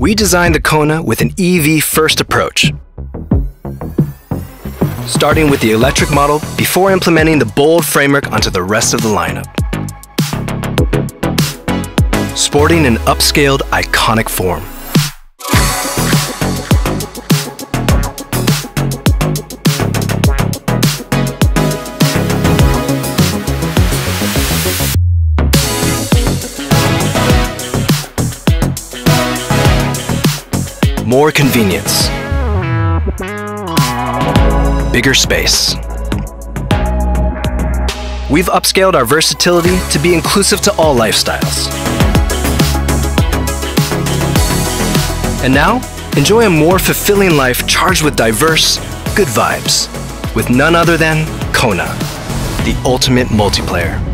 we designed the Kona with an EV first approach. Starting with the electric model before implementing the bold framework onto the rest of the lineup. Sporting an upscaled, iconic form. More convenience. Bigger space. We've upscaled our versatility to be inclusive to all lifestyles. And now, enjoy a more fulfilling life charged with diverse, good vibes with none other than Kona, the ultimate multiplayer.